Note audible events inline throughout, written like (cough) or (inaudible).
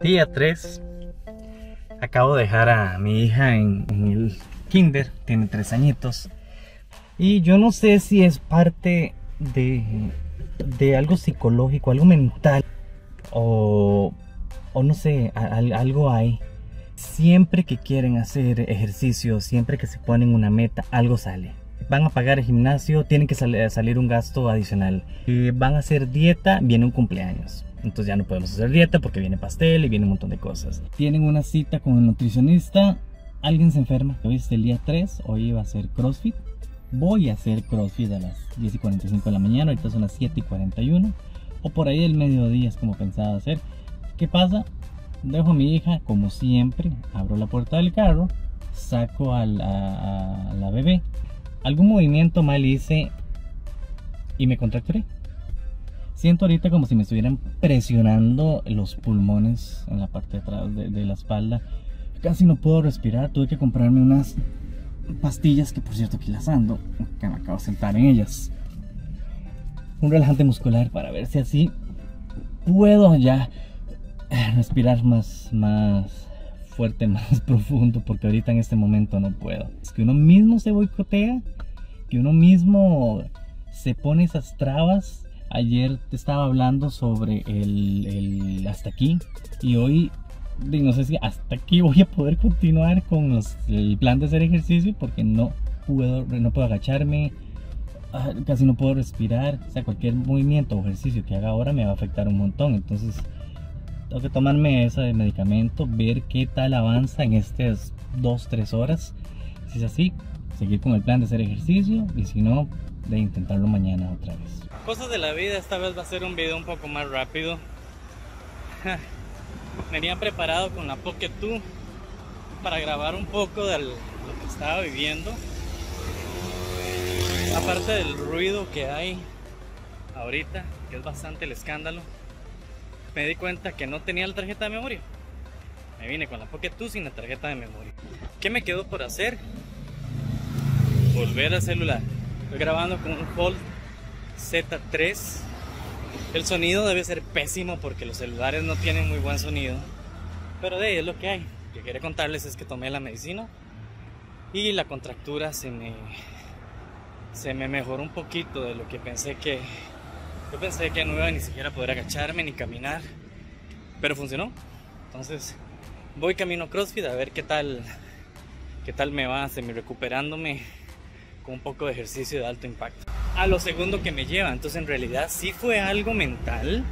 Día 3. Acabo de dejar a mi hija en, el kinder, tiene 3 añitos. Y yo no sé si es parte de, de algo psicológico, algo mental, o, o no sé, algo hay. Siempre que quieren hacer ejercicio, siempre que se ponen una meta, algo sale van a pagar el gimnasio, tienen que salir un gasto adicional. Van a hacer dieta, viene un cumpleaños. Entonces ya no podemos hacer dieta porque viene pastel y viene un montón de cosas. Tienen una cita con el nutricionista, alguien se enferma. Hoy es el día 3, hoy iba a hacer CrossFit. Voy a hacer CrossFit a las 10 y 45 de la mañana, ahorita son las 7 y 41. O por ahí el mediodía es como pensaba hacer. ¿Qué pasa? Dejo a mi hija, como siempre, abro la puerta del carro, saco a la, a la bebé, algún movimiento mal hice y me contracturé. Siento ahorita como si me estuvieran presionando los pulmones en la parte de atrás de, la espalda. Casi no puedo respirar. Tuve que comprarme unas pastillas que por cierto aquí las ando. Me acabo de sentar en ellas. Un relajante muscular para ver si así puedo ya respirar más, más fuerte, (laughs) más profundo. Porque ahorita en este momento no puedo. Es que uno mismo se boicotea. Que uno mismo se pone esas trabas Ayer te estaba hablando sobre el, hasta aquí y hoy no sé si hasta aquí voy a poder continuar con el plan de hacer ejercicio porque no puedo, no puedo agacharme, ah, casi no puedo respirar. O sea, cualquier movimiento o ejercicio que haga ahora me va a afectar un montón. Entonces, tengo que tomarme ese medicamento, ver qué tal avanza en estas 2-3 horas. Si es así, seguir con el plan de hacer ejercicio y si no, de intentarlo mañana otra vez. Cosas de la vida, esta vez va a ser un video un poco más rápido. (laughs) Venía preparado con la Pocket 2 para grabar un poco de lo que estaba viviendo. Aparte del ruido que hay ahorita, que es bastante el escándalo, me di cuenta que no tenía la tarjeta de memoria. Me vine con la Pocket 2 sin la tarjeta de memoria. ¿Qué me quedó por hacer? Volver al celular. Estoy grabando con un Fold Z3. El sonido debe ser pésimo porque los celulares no tienen muy buen sonido. Pero de ahí es lo que hay. Lo que quería contarles es que tomé la medicina y la contractura se me, se me mejoró un poquito de lo que pensé que... Yo pensé que no iba a ni siquiera poder agacharme ni caminar. Pero funcionó. Entonces voy camino a CrossFit a ver qué tal, qué tal me va semi recuperándome un poco de ejercicio de alto impacto. A lo segundo que me lleva, entonces en realidad sí fue algo mental,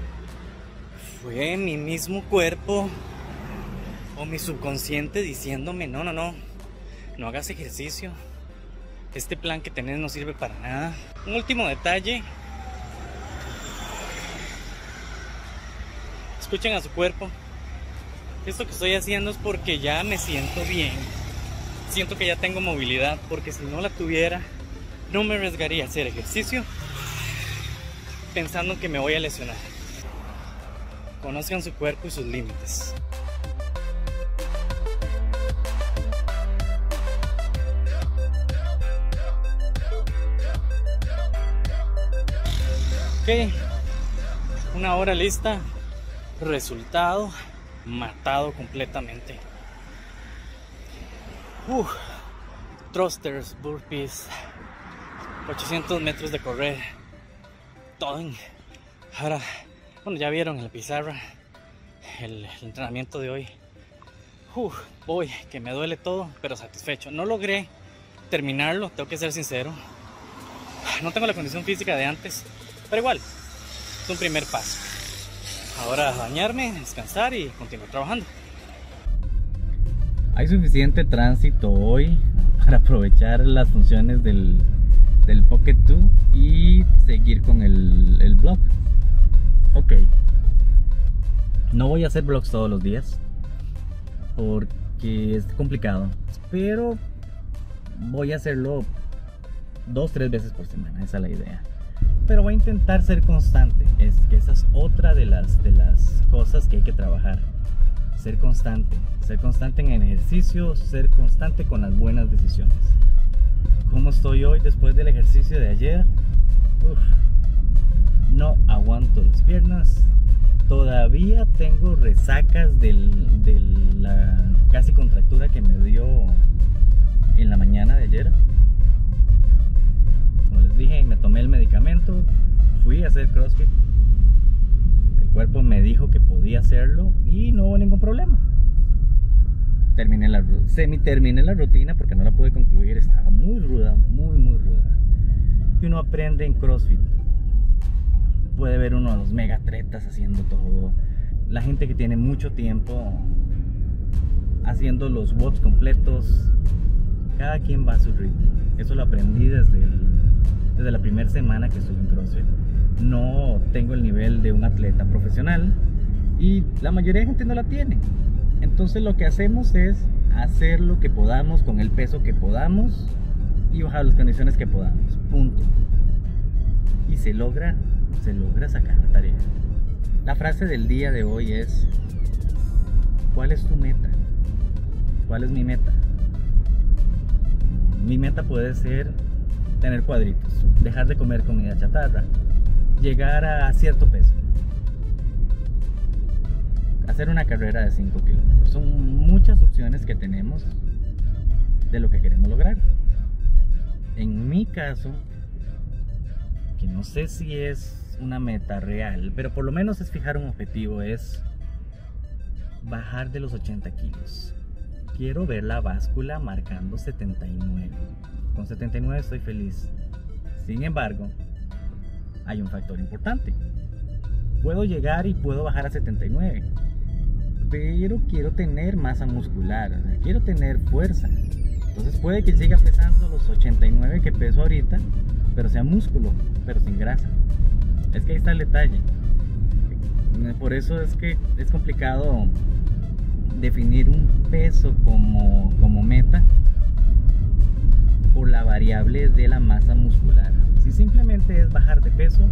fue mi mismo cuerpo o mi subconsciente diciéndome, no, no, no, no hagas ejercicio, este plan que tenés no sirve para nada. Un último detalle, escuchen a su cuerpo, esto que estoy haciendo es porque ya me siento bien siento que ya tengo movilidad porque si no la tuviera no me arriesgaría a hacer ejercicio pensando que me voy a lesionar. Conozcan su cuerpo y sus límites. Ok, una hora lista, resultado matado completamente. Uf, thrusters, burpees, 800 metros de correr. Todo Ahora, bueno, ya vieron en la pizarra el, entrenamiento de hoy. Uf, voy, que me duele todo, pero satisfecho. No logré terminarlo, tengo que ser sincero. No tengo la condición física de antes, pero igual, es un primer paso. Ahora bañarme, descansar y continuar trabajando. Hay suficiente tránsito hoy para aprovechar las funciones del, del Pocket 2 y seguir con el, el blog. Ok. No voy a hacer vlogs todos los días porque es complicado. Pero voy a hacerlo dos, tres veces por semana. Esa es la idea. Pero voy a intentar ser constante. Es que esa es otra de las, de las cosas que hay que trabajar ser constante, ser constante en el ejercicio, ser constante con las buenas decisiones. ¿Cómo estoy hoy después del ejercicio de ayer? no aguanto las piernas, Todavía tengo resacas de la casi contractura que me dio en la mañana de ayer. Como les dije, me tomé el medicamento, fui a hacer CrossFit. El cuerpo me dijo que podía hacerlo y no hubo ningún problema. Terminé la, semi terminé la rutina porque no la pude concluir, estaba muy ruda, muy, muy ruda. Y uno aprende en CrossFit puede ver uno a los megatretas haciendo todo. La gente que tiene mucho tiempo haciendo los watts completos. Cada quien va a su ritmo. Eso lo aprendí desde, desde la primera semana que estuve en CrossFit. No tengo el nivel de un atleta profesional y la mayoría de gente no la tiene. Entonces lo que hacemos es hacer lo que podamos con el peso que podamos y bajar las condiciones que podamos. Punto. Y se logra se logra sacar la tarea. La frase del día de hoy es, ¿cuál es tu meta? ¿Cuál es mi meta? Mi meta puede ser tener cuadritos, dejar de comer comida chatarra, llegar a cierto peso, hacer una carrera de 5 kilómetros. Son muchas opciones que tenemos de lo que queremos lograr. En mi caso, que no sé si es una meta real, pero por lo menos es fijar un objetivo, es bajar de los 80 kilos. Quiero ver la báscula marcando 79. Con 79 estoy feliz. Sin embargo, hay un factor importante. Puedo llegar y puedo bajar a 79. Pero quiero tener masa muscular, quiero tener fuerza. Entonces puede que siga pesando los 89 que peso ahorita, pero sea músculo, pero sin grasa. Es que ahí está el detalle. Por eso es que es complicado definir un peso como, como meta variable de la masa muscular. Si simplemente es bajar de peso,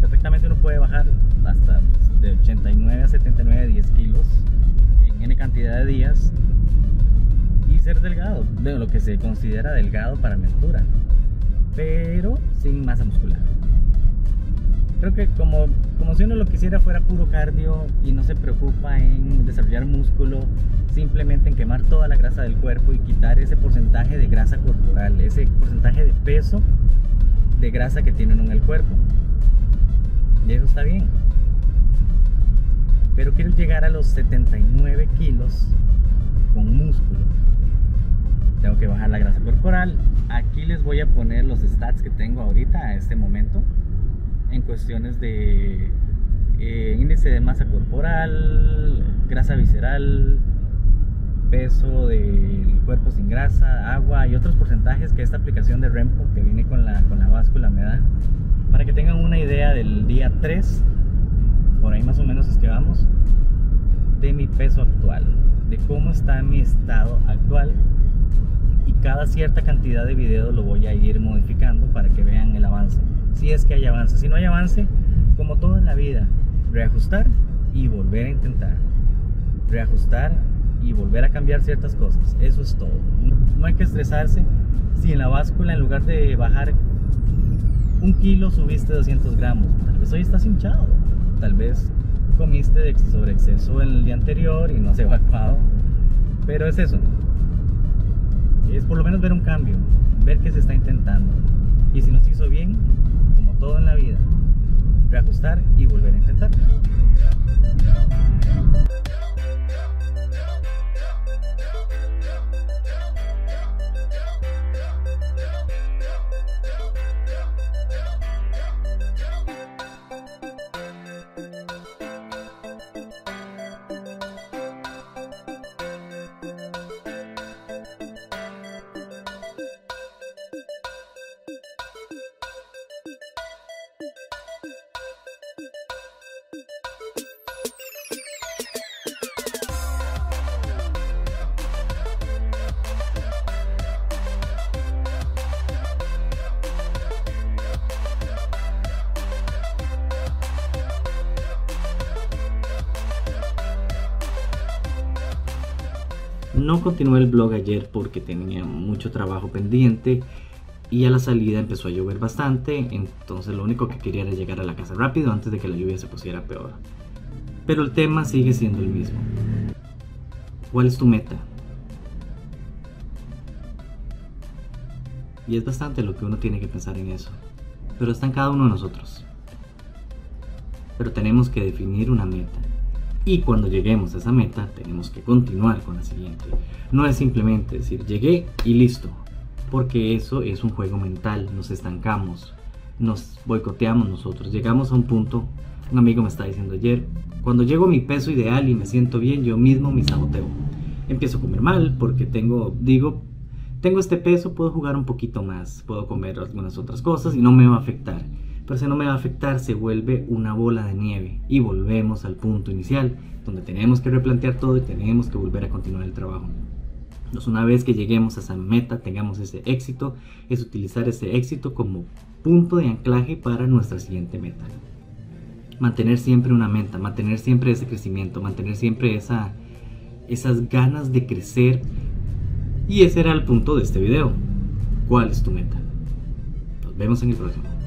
perfectamente uno puede bajar hasta de 89 a 79, 10 kilos en N cantidad de días y ser delgado, de lo que se considera delgado para mi altura, pero sin masa muscular creo que como, como si uno lo quisiera fuera puro cardio y no se preocupa en desarrollar músculo, simplemente en quemar toda la grasa del cuerpo y quitar ese porcentaje de grasa corporal, ese porcentaje de peso de grasa que tienen en el cuerpo. Y eso está bien. Pero quiero llegar a los 79 kilos con músculo. Tengo que bajar la grasa corporal. Aquí les voy a poner los stats que tengo ahorita a este momento en cuestiones de eh, índice de masa corporal, grasa visceral, peso del cuerpo sin grasa, agua y otros porcentajes que esta aplicación de Rempo que viene con la, con la báscula me da. Para que tengan una idea del día 3, por ahí más o menos es que vamos, de mi peso actual, de cómo está mi estado actual y cada cierta cantidad de videos lo voy a ir modificando para que vean el avance si es que hay avance. Si no hay avance, como todo en la vida, reajustar y volver a intentar. Reajustar y volver a cambiar ciertas cosas. Eso es todo. No hay que estresarse si en la báscula en lugar de bajar un kilo subiste 200 gramos. Tal vez hoy estás hinchado. Tal vez comiste de sobre exceso el día anterior y no se evacuado. Pero es eso. Es por lo menos ver un cambio. Ver que se está intentando. Y si no se hizo bien, todo en la vida, reajustar y volver a intentar. No continué el blog ayer porque tenía mucho trabajo pendiente y a la salida empezó a llover bastante, entonces lo único que quería era llegar a la casa rápido antes de que la lluvia se pusiera peor. Pero el tema sigue siendo el mismo. ¿Cuál es tu meta? Y es bastante lo que uno tiene que pensar en eso. Pero está en cada uno de nosotros. Pero tenemos que definir una meta. Y cuando lleguemos a esa meta, tenemos que continuar con la siguiente. No es simplemente decir llegué y listo. Porque eso es un juego mental. Nos estancamos. Nos boicoteamos nosotros. Llegamos a un punto. Un amigo me está diciendo ayer. Cuando llego a mi peso ideal y me siento bien, yo mismo me saboteo. Empiezo a comer mal porque tengo, digo, tengo este peso, puedo jugar un poquito más, puedo comer algunas otras cosas y no me va a afectar. Pero si no me va a afectar, se vuelve una bola de nieve y volvemos al punto inicial, donde tenemos que replantear todo y tenemos que volver a continuar el trabajo. Entonces, una vez que lleguemos a esa meta, tengamos ese éxito, es utilizar ese éxito como punto de anclaje para nuestra siguiente meta. Mantener siempre una meta, mantener siempre ese crecimiento, mantener siempre esa, esas ganas de crecer y ese era el punto de este video. ¿Cuál es tu meta? Nos vemos en el próximo.